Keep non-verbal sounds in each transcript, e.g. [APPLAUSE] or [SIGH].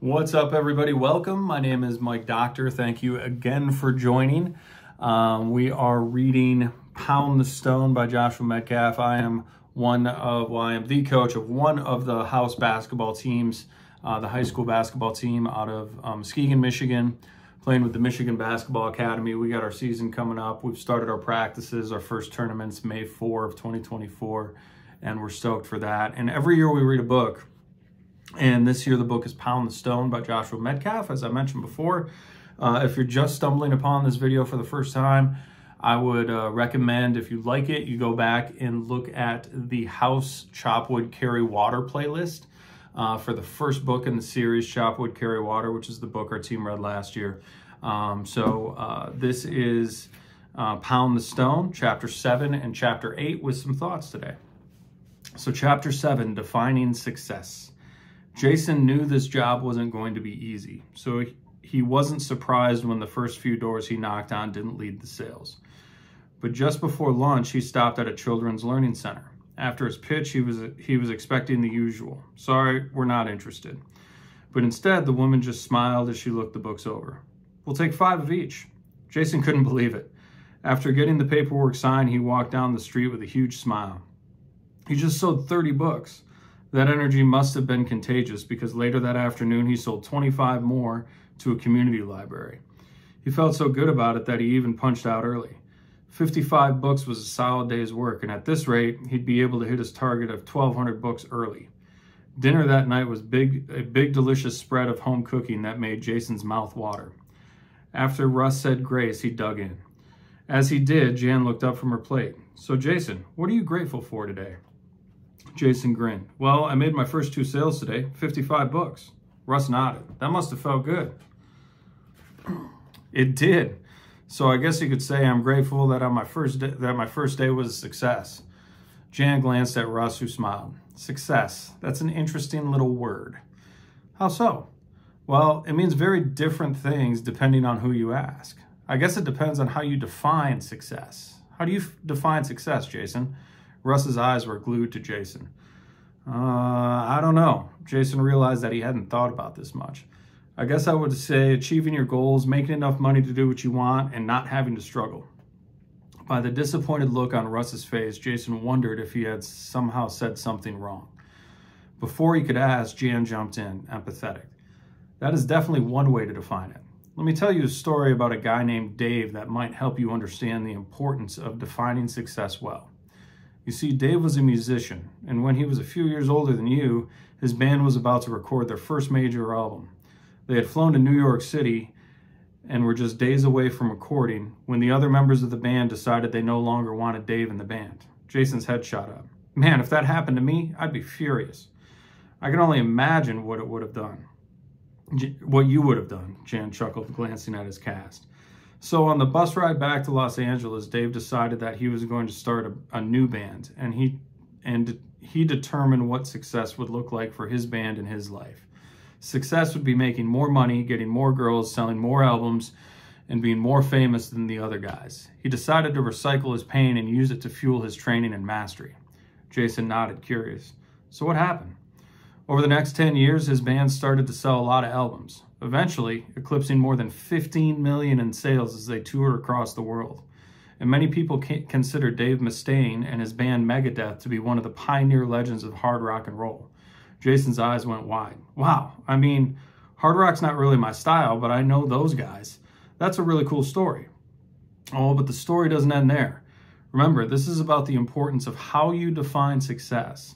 What's up, everybody? Welcome. My name is Mike Dokter. Thank you again for joining. Um, we are reading Pound the Stone by Joshua Medcalf. I am one of, well, I am the coach of one of the house basketball teams, uh, the high school basketball team out of um, Michigan, playing with the Michigan Basketball Academy. We got our season coming up. We've started our practices. Our first tournament's May 4 of 2024, and we're stoked for that. And every year we read a book. And this year the book is Pound the Stone by Joshua Medcalf, as I mentioned before. Uh, if you're just stumbling upon this video for the first time, I would uh, recommend if you like it, you go back and look at the House Chopwood Carry Water playlist uh, for the first book in the series, Chopwood Carry Water, which is the book our team read last year. Um, so uh, this is uh, Pound the Stone, chapter 7 and chapter 8 with some thoughts today. So chapter 7, Defining Success. Jason knew this job wasn't going to be easy, so he wasn't surprised when the first few doors he knocked on didn't lead to sales. But just before lunch, he stopped at a children's learning center. After his pitch, he was he was expecting the usual. Sorry, we're not interested. But instead, the woman just smiled as she looked the books over. We'll take five of each. Jason couldn't believe it. After getting the paperwork signed, he walked down the street with a huge smile. He just sold 30 books. That energy must have been contagious because later that afternoon he sold 25 more to a community library. He felt so good about it that he even punched out early. 55 books was a solid day's work, and at this rate, he'd be able to hit his target of 1,200 books early. Dinner that night was big, a big delicious spread of home cooking that made Jason's mouth water. After Russ said grace, he dug in. As he did, Jan looked up from her plate. So, Jason, what are you grateful for today? Jason grinned. Well, I made my first two sales today, 55 books. Russ nodded. That must have felt good. It did. So I guess you could say I'm grateful that on my first day, that my first day was a success. Jan glanced at Russ, who smiled. Success. That's an interesting little word. How so? Well, it means very different things depending on who you ask. I guess it depends on how you define success. How do you define success, Jason? Russ's eyes were glued to Jason. Uh, I don't know. Jason realized that he hadn't thought about this much. I guess I would say achieving your goals, making enough money to do what you want, and not having to struggle. By the disappointed look on Russ's face, Jason wondered if he had somehow said something wrong. Before he could ask, Jan jumped in, empathetic. That is definitely one way to define it. Let me tell you a story about a guy named Dave that might help you understand the importance of defining success well. You see, Dave was a musician, and when he was a few years older than you, his band was about to record their first major album. They had flown to New York City and were just days away from recording when the other members of the band decided they no longer wanted Dave in the band. Jason's head shot up. Man, if that happened to me, I'd be furious. I can only imagine what it would have done. What you would have done, Jan chuckled, glancing at his cast. So on the bus ride back to Los Angeles, Dave decided that he was going to start a, a new band, and he and he determined what success would look like for his band and his life. Success would be making more money, getting more girls, selling more albums, and being more famous than the other guys. He decided to recycle his pain and use it to fuel his training and mastery. Jason nodded, curious. So what happened? Over the next 10 years, his band started to sell a lot of albums, eventually eclipsing more than 15 million in sales as they toured across the world. And many people consider Dave Mustaine and his band Megadeth to be one of the pioneer legends of hard rock and roll. Jason's eyes went wide. Wow, I mean, hard rock's not really my style, but I know those guys. That's a really cool story. Oh, but the story doesn't end there. Remember, this is about the importance of how you define success.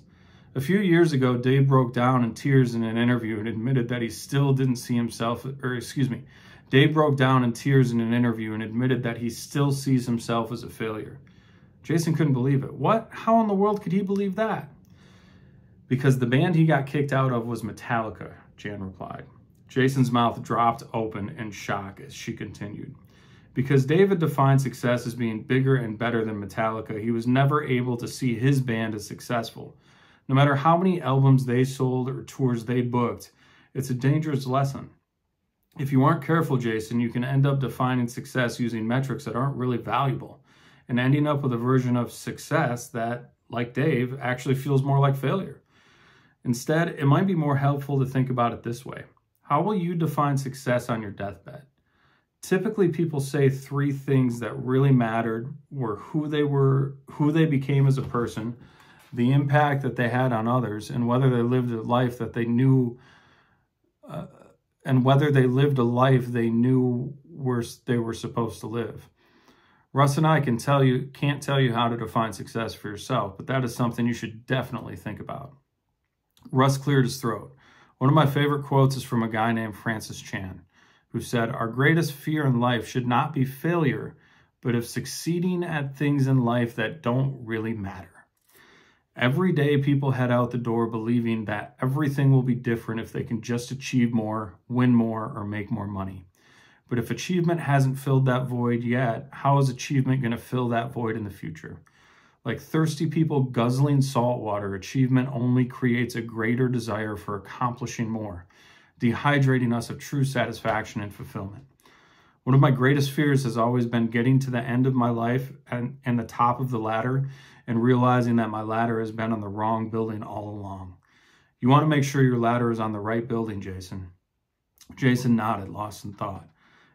A few years ago, Dave broke down in tears in an interview and admitted that he still didn't see himself, or excuse me, Dave broke down in tears in an interview and admitted that he still sees himself as a failure. Jason couldn't believe it. What? How in the world could he believe that? Because the band he got kicked out of was Metallica, Jan replied. Jason's mouth dropped open in shock as she continued. Because David defined success as being bigger and better than Metallica, he was never able to see his band as successful. No matter how many albums they sold or tours they booked, it's a dangerous lesson. If you aren't careful, Jason, you can end up defining success using metrics that aren't really valuable and ending up with a version of success that, like Dave, actually feels more like failure. Instead, it might be more helpful to think about it this way. How will you define success on your deathbed? Typically, people say three things that really mattered were who they were, who they became as a person, the impact that they had on others, and whether they lived a life that they knew, uh, and whether they lived a life they knew were they were supposed to live. Russ and I can tell you can't tell you how to define success for yourself, but that is something you should definitely think about. Russ cleared his throat. One of my favorite quotes is from a guy named Francis Chan, who said, Our greatest fear in life should not be failure, but of succeeding at things in life that don't really matter. Every day, people head out the door believing that everything will be different if they can just achieve more, win more, or make more money. But if achievement hasn't filled that void yet, how is achievement going to fill that void in the future? Like thirsty people guzzling salt water, achievement only creates a greater desire for accomplishing more, dehydrating us of true satisfaction and fulfillment. One of my greatest fears has always been getting to the end of my life and, and the top of the ladder and realizing that my ladder has been on the wrong building all along. You want to make sure your ladder is on the right building, Jason. Jason nodded, lost in thought.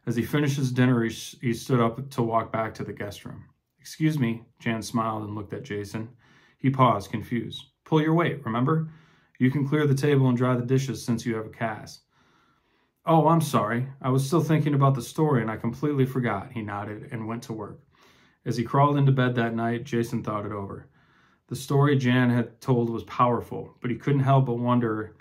As he finished his dinner, he, he stood up to walk back to the guest room. Excuse me, Jan smiled and looked at Jason. He paused, confused. Pull your weight, remember? You can clear the table and dry the dishes since you have a cast. Oh, I'm sorry. I was still thinking about the story and I completely forgot, he nodded and went to work. As he crawled into bed that night, Jason thought it over. The story Jan had told was powerful, but he couldn't help but wonder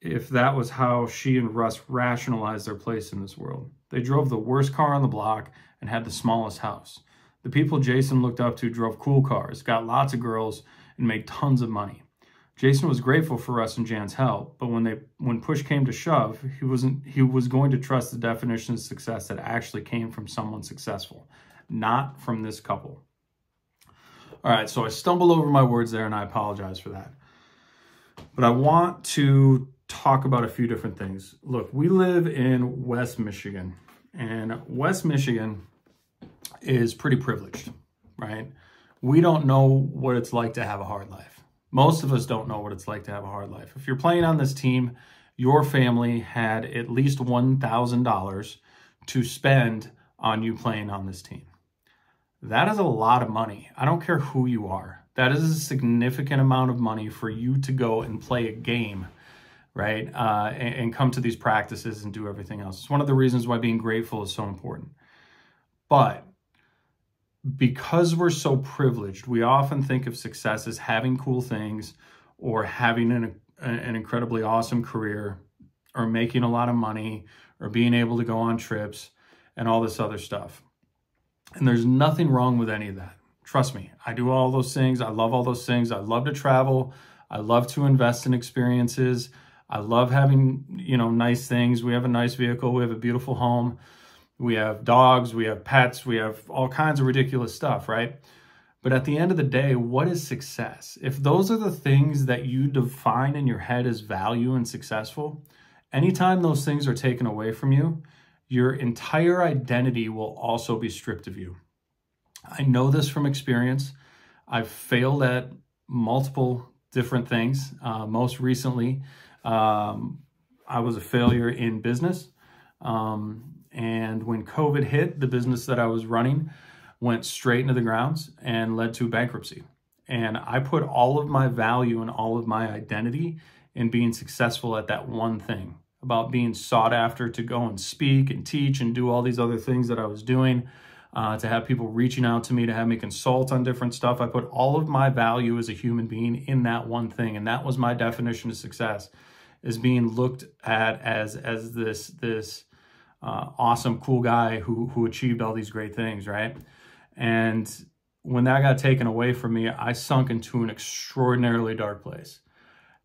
if that was how she and Russ rationalized their place in this world. They drove the worst car on the block and had the smallest house. The people Jason looked up to drove cool cars, got lots of girls, and made tons of money. Jason was grateful for Russ and Jan's help, but when they when push came to shove, he wasn't he was going to trust the definition of success that actually came from someone successful, not from this couple. All right, so I stumbled over my words there and I apologize for that. But I want to talk about a few different things. Look, we live in West Michigan, and West Michigan is pretty privileged, right? We don't know what it's like to have a hard life. Most of us don't know what it's like to have a hard life. If you're playing on this team, your family had at least $1,000 to spend on you playing on this team. That is a lot of money. I don't care who you are. That is a significant amount of money for you to go and play a game, right? Uh, and, and come to these practices and do everything else. It's one of the reasons why being grateful is so important. But because we're so privileged, we often think of success as having cool things or having an, an incredibly awesome career or making a lot of money or being able to go on trips and all this other stuff. And there's nothing wrong with any of that. Trust me, I do all those things. I love all those things. I love to travel. I love to invest in experiences. I love having, you know, nice things. We have a nice vehicle. We have a beautiful home. We have dogs, we have pets, we have all kinds of ridiculous stuff, right? But at the end of the day, what is success? If those are the things that you define in your head as value and successful, anytime those things are taken away from you, your entire identity will also be stripped of you. I know this from experience. I've failed at multiple different things. Uh, most recently, um, I was a failure in business. Um, and when COVID hit, the business that I was running went straight into the grounds and led to bankruptcy. And I put all of my value and all of my identity in being successful at that one thing about being sought after to go and speak and teach and do all these other things that I was doing, uh, to have people reaching out to me, to have me consult on different stuff. I put all of my value as a human being in that one thing. And that was my definition of success is being looked at as, as this, this, uh, awesome, cool guy who who achieved all these great things, right? And when that got taken away from me, I sunk into an extraordinarily dark place.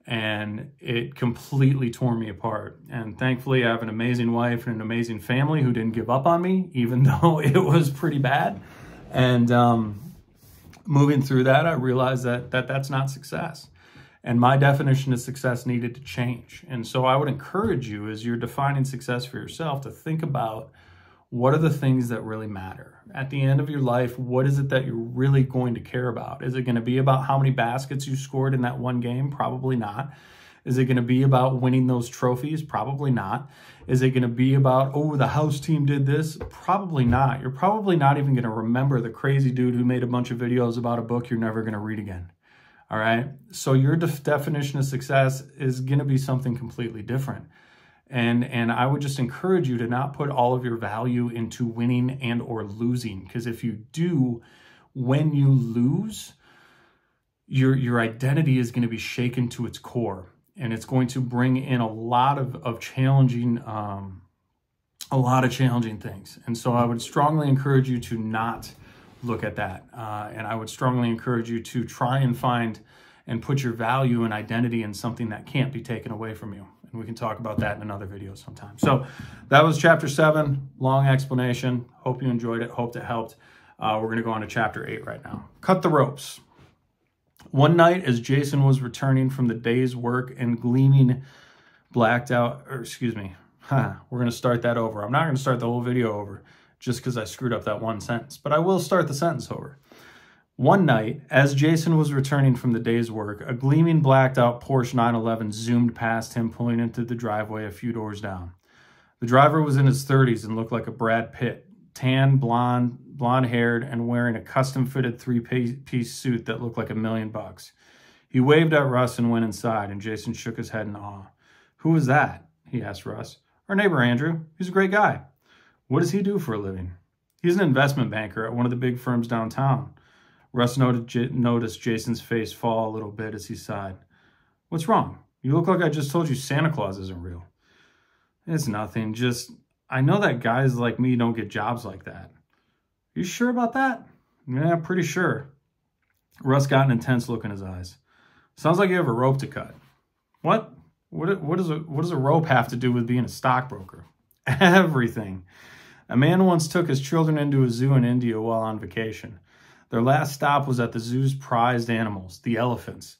And it completely tore me apart. And thankfully, I have an amazing wife and an amazing family who didn't give up on me, even [LAUGHS] though it was pretty bad. And um, moving through that, I realized that, that that's not success. And my definition of success needed to change. And so I would encourage you as you're defining success for yourself to think about what are the things that really matter? At the end of your life, what is it that you're really going to care about? Is it going to be about how many baskets you scored in that one game? Probably not. Is it going to be about winning those trophies? Probably not. Is it going to be about, oh, the house team did this? Probably not. You're probably not even going to remember the crazy dude who made a bunch of videos about a book you're never going to read again. All right. So your def definition of success is going to be something completely different. And, and I would just encourage you to not put all of your value into winning and or losing. Because if you do, when you lose, your, your identity is going to be shaken to its core and it's going to bring in a lot of, of challenging um, a lot of challenging things and so i would strongly encourage you to not look at that. Uh, and i would strongly encourage you to try and find and put your value and identity in something that can't be taken away from you. And we can talk about that in another video sometime. So that was chapter seven. Long explanation. Hope you enjoyed it. Hope it helped. Uh, we're going to go on to chapter eight right now. Cut the ropes. One night, as Jason was returning from the day's work and gleaming, blacked out, or excuse me, huh, [LAUGHS] we're going to start that over. I'm not going to start the whole video over just because I screwed up that one sentence, but I will start the sentence over. One night, as Jason was returning from the day's work, a gleaming blacked out Porsche 911 zoomed past him, pulling into the driveway a few doors down. The driver was in his 30s and looked like a Brad Pitt, tan, blonde, blonde haired, and wearing a custom fitted three piece suit that looked like a million bucks. He waved at Russ and went inside, and Jason shook his head in awe. Who was that? he asked Russ. Our neighbor Andrew. He's a great guy. What does he do for a living? He's an investment banker at one of the big firms downtown. Russ noticed Jason's face fall a little bit as he sighed. What's wrong? You look like I just told you Santa Claus isn't real. It's nothing. Just I know that guys like me don't get jobs like that. You sure about that? Yeah, pretty sure. Russ got an intense look in his eyes. Sounds like you have a rope to cut. What? What, what, does a, what does a rope have to do with being a stockbroker? [LAUGHS] Everything. A man once took his children into a zoo in India while on vacation. Their last stop was at the zoo's prized animals, the elephants.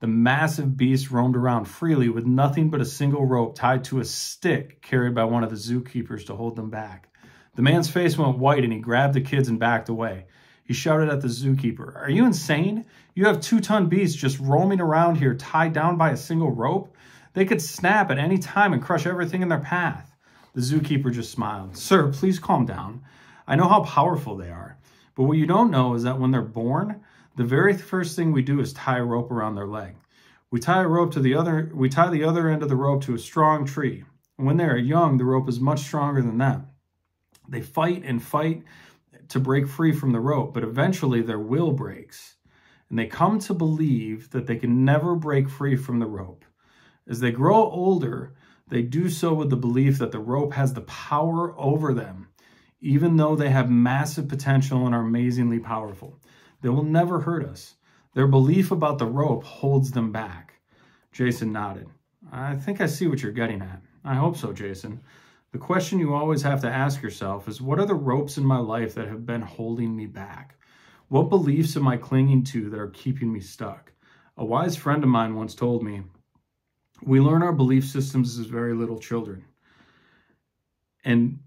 The massive beast roamed around freely with nothing but a single rope tied to a stick carried by one of the zookeepers to hold them back. The man's face went white and he grabbed the kids and backed away. He shouted at the zookeeper, Are you insane? You have two ton beasts just roaming around here tied down by a single rope? They could snap at any time and crush everything in their path. The zookeeper just smiled. Sir, please calm down. I know how powerful they are. But what you don't know is that when they're born, the very first thing we do is tie a rope around their leg. We tie a rope to the other, we tie the other end of the rope to a strong tree. And when they are young, the rope is much stronger than them. They fight and fight to break free from the rope, but eventually their will breaks. And they come to believe that they can never break free from the rope. As they grow older, they do so with the belief that the rope has the power over them, even though they have massive potential and are amazingly powerful. They will never hurt us. Their belief about the rope holds them back. Jason nodded. I think I see what you're getting at. I hope so, Jason. The question you always have to ask yourself is what are the ropes in my life that have been holding me back? What beliefs am I clinging to that are keeping me stuck? A wise friend of mine once told me, we learn our belief systems as very little children. And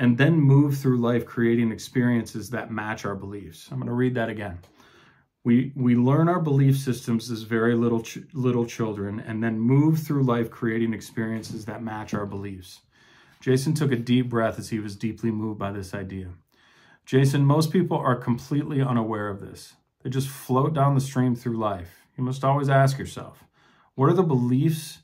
and then move through life creating experiences that match our beliefs. I'm going to read that again. We, we learn our belief systems as very little, ch little children and then move through life creating experiences that match our beliefs. Jason took a deep breath as he was deeply moved by this idea. Jason, most people are completely unaware of this. They just float down the stream through life. You must always ask yourself, what are the beliefs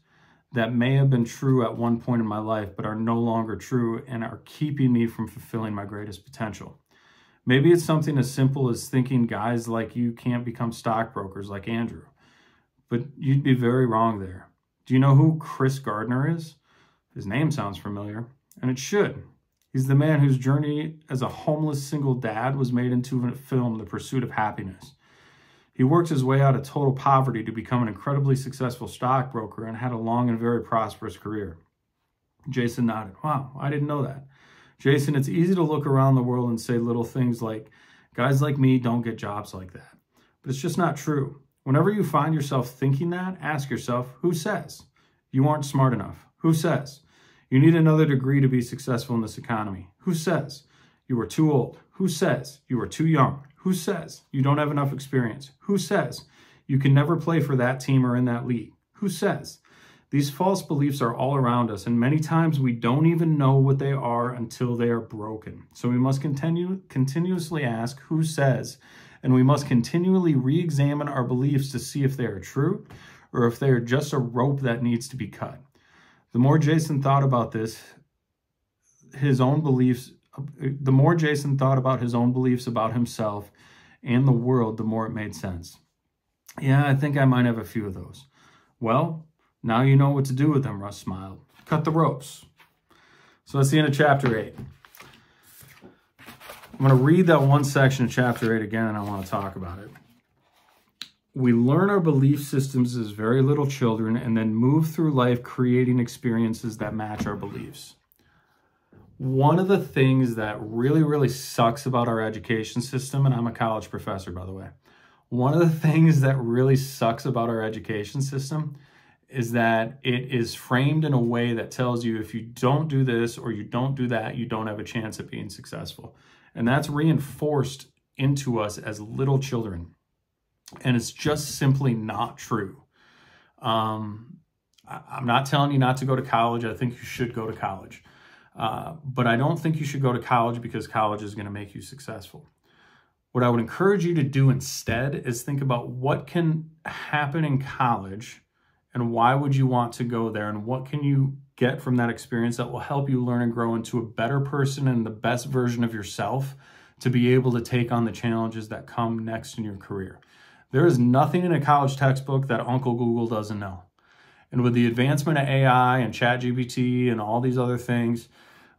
that may have been true at one point in my life, but are no longer true and are keeping me from fulfilling my greatest potential. Maybe it's something as simple as thinking guys like you can't become stockbrokers like Andrew, but you'd be very wrong there. Do you know who Chris Gardner is? His name sounds familiar, and it should. He's the man whose journey as a homeless single dad was made into a film, The Pursuit of Happiness. He worked his way out of total poverty to become an incredibly successful stockbroker and had a long and very prosperous career. Jason nodded. Wow, I didn't know that. Jason, it's easy to look around the world and say little things like, guys like me don't get jobs like that. But it's just not true. Whenever you find yourself thinking that, ask yourself, who says? You aren't smart enough. Who says? You need another degree to be successful in this economy. Who says? You are too old. Who says? You are too young. Who says you don't have enough experience? Who says you can never play for that team or in that league? Who says These false beliefs are all around us, and many times we don't even know what they are until they are broken. So we must continue continuously ask who says, and we must continually re-examine our beliefs to see if they are true or if they are just a rope that needs to be cut. The more Jason thought about this, his own beliefs, the more Jason thought about his own beliefs about himself and the world, the more it made sense. Yeah, I think I might have a few of those. Well, now you know what to do with them, Russ smiled. Cut the ropes. So that's the end of chapter 8. I'm going to read that one section of chapter 8 again, and I want to talk about it. We learn our belief systems as very little children and then move through life creating experiences that match our beliefs. One of the things that really, really sucks about our education system, and I'm a college professor, by the way, one of the [LAUGHS] things that really sucks about our education system is that it is framed in a way that tells you if you don't do this or you don't do that, you don't have a chance at being successful. And that's reinforced into us as little children. And it's just simply not true. Um, I, am not telling you not to go to college. I think you should go to college. Uh, but I don't think you should go to college because college is going to make you successful. What I would encourage you to do instead is think about what can happen in college and why would you want to go there and what can you get from that experience that will help you learn and grow into a better person and the best version of yourself to be able to take on the challenges that come next in your career. There is nothing in a college textbook that Uncle Google doesn't know. And with the advancement of AI and ChatGPT and all these other things,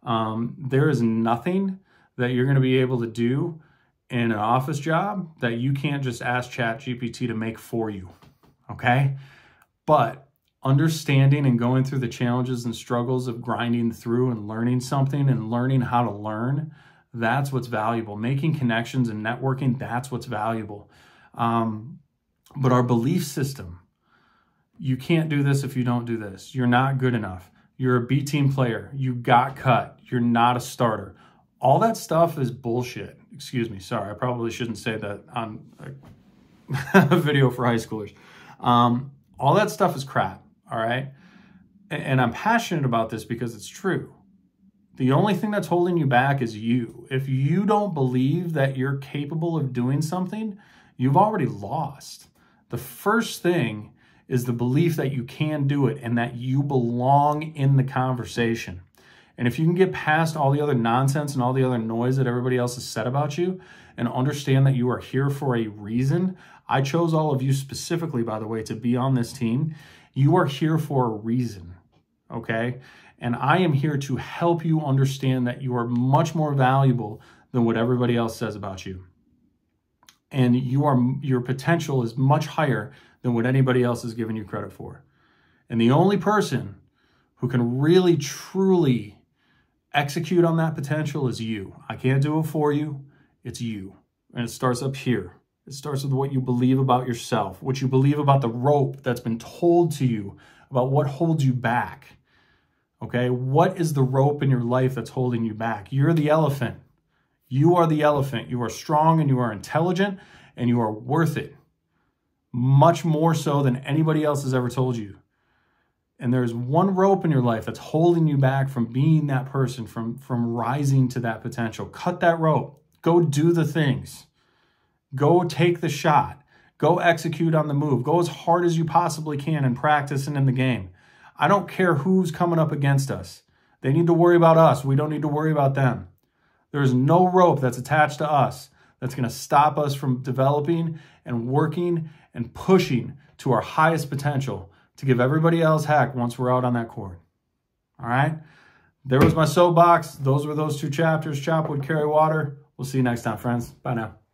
um, there is nothing that you're going to be able to do in an office job that you can't just ask ChatGPT to make for you. Okay? But understanding and going through the challenges and struggles of grinding through and learning something and learning how to learn, that's what's valuable. Making connections and networking, that's what's valuable. Um, but our belief system, you can't do this if you don't do this. You're not good enough. You're a B team player. You got cut. You're not a starter. All that stuff is bullshit. Excuse me. Sorry. I probably shouldn't say that on a [LAUGHS] video for high schoolers. Um, all that stuff is crap, all right? And I'm passionate about this because it's true. The only thing that's holding you back is you. If you don't believe that you're capable of doing something, you've already lost. The first thing is the belief that you can do it and that you belong in the conversation. And if you can get past all the other nonsense and all the other noise that everybody else has said about you and understand that you are here for a reason, I chose all of you specifically, by the way, to be on this team. You are here for a reason, okay? And I am here to help you understand that you are much more valuable than what everybody else says about you. And you are your potential is much higher than what anybody else is giving you credit for. And the only person who can really truly execute on that potential is you. I can't do it for you. It's you. And it starts up here. It starts with what you believe about yourself, what you believe about the rope that's been told to you, about what holds you back. Okay, what is the rope in your life that's holding you back? You're the elephant. You are the elephant. You are strong and you are intelligent and you are worth it. Much more so than anybody else has ever told you. And there's one rope in your life that's holding you back from being that person, from, from rising to that potential. Cut that rope. Go do the things. Go take the shot. Go execute on the move. Go as hard as you possibly can in practice and in the game. I don't care who's coming up against us. They need to worry about us. We don't need to worry about them. There is no rope that's attached to us that's going to stop us from developing and working and pushing to our highest potential to give everybody else heck once we're out on that court. All right? There was my soapbox. Those were those two chapters. Chop wood carry water. We'll see you next time, friends. Bye now.